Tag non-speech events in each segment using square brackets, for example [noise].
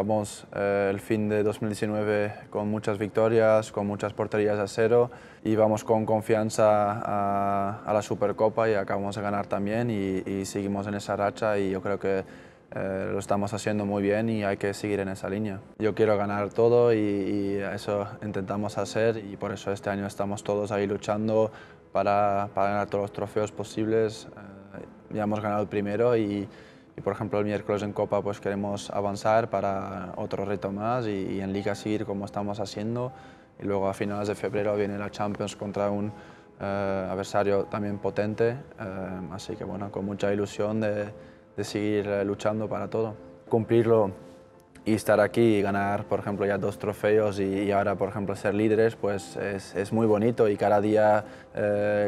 Vamos eh, el fin de 2019 con muchas victorias, con muchas porterías a cero y vamos con confianza a, la Supercopa y acabamos de ganar también y, seguimos en esa racha y yo creo que eh, lo estamos haciendo muy bien y hay que seguir en esa línea. Yo quiero ganar todo y, eso intentamos hacer y por eso este año estamos todos ahí luchando para, ganar todos los trofeos posibles. Eh, ya hemos ganado el primero y y por ejemplo el miércoles en Copa pues queremos avanzar para otro reto más y, en Liga seguir como estamos haciendo y luego a finales de febrero viene la Champions contra un eh, adversario también potente, eh, así que bueno, con mucha ilusión de, de seguir eh, luchando para todo. Cumplirlo y estar aquí y ganar, por ejemplo, ya dos trofeos y, ahora, por ejemplo, ser líderes, pues es, es muy bonito y cada día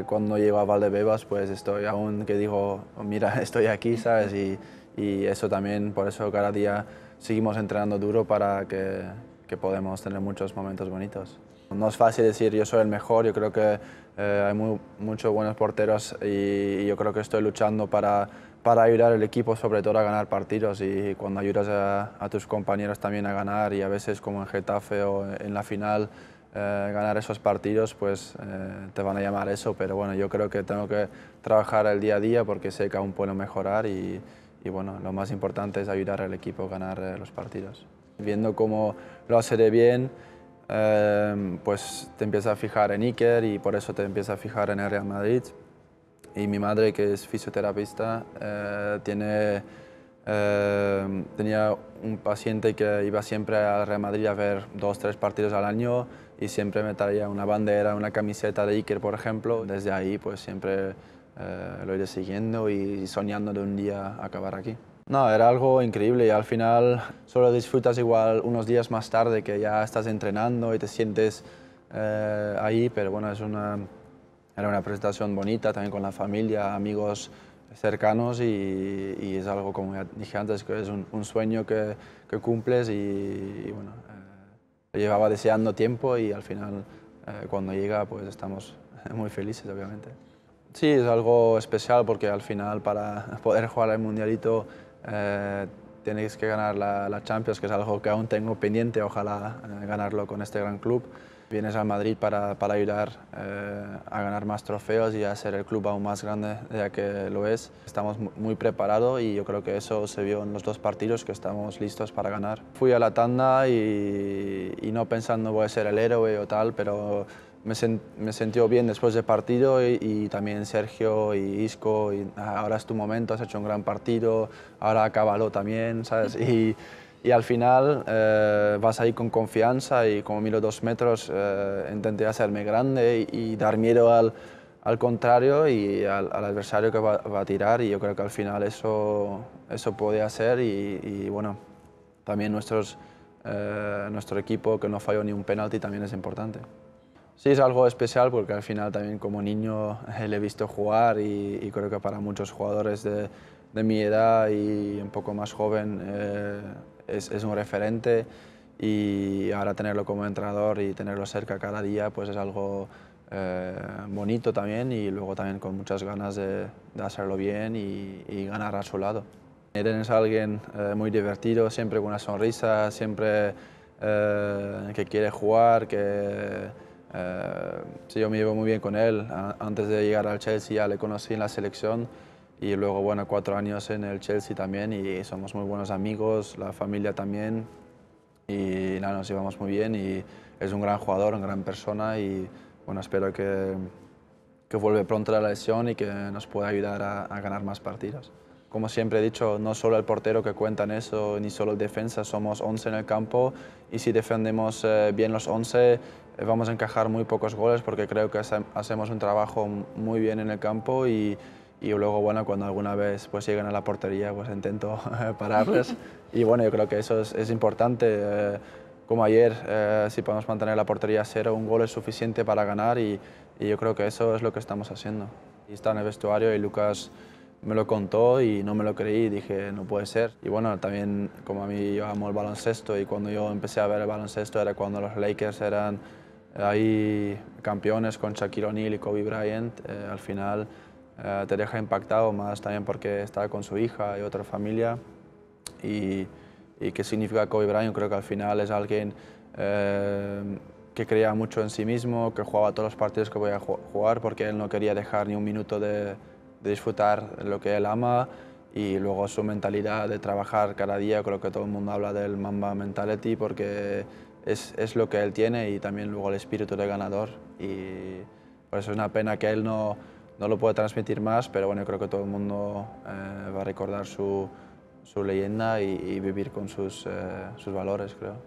cuando llego a Valdebebas, pues estoy aún que digo, mira, [laughs] estoy aquí, ¿sabes? Y, y eso también, por eso cada día seguimos entrenando duro para que, que podamos tener muchos momentos bonitos. No es fácil decir yo soy el mejor, yo creo que eh, hay muy, muchos buenos porteros y, yo creo que estoy luchando para, para ayudar al equipo sobre todo a ganar partidos y cuando ayudas a, tus compañeros también a ganar y a veces como en Getafe o en la final eh, ganar esos partidos pues eh, te van a llamar eso, pero bueno yo creo que tengo que trabajar el día a día porque sé que aún puedo mejorar y, y bueno, lo más importante es ayudar al equipo a ganar eh, los partidos. Viendo cómo lo hace de bien, eh, pues te empiezas a fijar en Iker y por eso te empiezas a fijar en el Real Madrid. Y mi madre, que es fisioterapeuta, eh, tiene, tenía un paciente que iba siempre al Real Madrid a ver dos, tres partidos al año y siempre me traía una bandera, una camiseta de Iker, por ejemplo. Desde ahí, pues siempre eh, lo iré siguiendo y soñando de un día acabar aquí. No, era algo increíble y al final solo disfrutas igual unos días más tarde que ya estás entrenando y te sientes eh, ahí, pero bueno, es una, era una presentación bonita también con la familia, amigos cercanos y, es algo, como ya dije antes, que es un, sueño que, que, cumples y, bueno, eh, llevaba deseando tiempo y al final cuando llega pues estamos [laughs] muy felices obviamente. Sí, es algo especial porque al final para [laughs] poder jugar el Mundialito eh, tenéis que ganar la, Champions, que es algo que aún tengo pendiente, ojalá eh, ganarlo con este gran club. Vienes al Madrid para, para ayudar eh, a ganar más trofeos y a ser el club aún más grande ya que lo es. Estamos muy preparados y yo creo que eso se vio en los dos partidos que estamos listos para ganar. Fui a la tanda y, y no pensando voy a ser el héroe o tal, pero me, me sentió bien después del partido y, también Sergio y Isco, y ah, ahora es tu momento, has hecho un gran partido, ahora acábalo también, ¿sabes? Y, y al final eh, vas ahí con confianza y como miro dos metros eh, intenté hacerme grande y, dar miedo al, al contrario y al, adversario que va, a tirar y yo creo que al final eso, eso puede hacer y, y bueno, también nuestros, eh, nuestro equipo que no falló ni un penalti también es importante. Sí, es algo especial porque al final también como niño le he visto jugar y, creo que para muchos jugadores de, de, mi edad y un poco más joven eh, es, es, un referente y ahora tenerlo como entrenador y tenerlo cerca cada día pues es algo eh, bonito también y luego también con muchas ganas de, de hacerlo bien y, y, ganar a su lado. Eden es alguien eh, muy divertido, siempre con una sonrisa, siempre que quiere jugar, que eh, sí, yo me llevo muy bien con él. Antes de llegar al Chelsea ya le conocí en la selección y luego, bueno, cuatro años en el Chelsea también y somos muy buenos amigos, la familia también y nada, nos llevamos muy bien y es un gran jugador, una gran persona y bueno, espero que, que vuelva pronto la lesión y que nos pueda ayudar a, a ganar más partidos. Como siempre he dicho, no solo el portero que cuenta en eso, ni solo el defensa, somos 11 en el campo y si defendemos eh, bien los 11 eh, vamos a encajar muy pocos goles porque creo que hacemos un trabajo muy bien en el campo y, y luego bueno, cuando alguna vez pues llegan a la portería pues intento [laughs] pararles y bueno, yo creo que eso es, es importante. Eh, como ayer, si podemos mantener la portería a cero, un gol es suficiente para ganar y, y yo creo que eso es lo que estamos haciendo. Y está en el vestuario y Lucas me lo contó y no me lo creí y dije, no puede ser. Y bueno, también como a mí yo amo el baloncesto y cuando yo empecé a ver el baloncesto era cuando los Lakers eran ahí campeones con Shaquille O'Neal y Kobe Bryant, eh, al final eh, te deja impactado más también porque estaba con su hija y otra familia y, y qué significa Kobe Bryant. Creo que al final es alguien eh, que creía mucho en sí mismo, que jugaba todos los partidos que voy a jugar porque él no quería dejar ni un minuto de, de disfrutar lo que él ama y luego su mentalidad de trabajar cada día, creo que todo el mundo habla del Mamba Mentality porque es, es, lo que él tiene y también luego el espíritu de ganador y por eso es una pena que él no, no lo pueda transmitir más, pero bueno, creo que todo el mundo eh, va a recordar su, su leyenda y, y, vivir con sus, eh, sus valores, creo.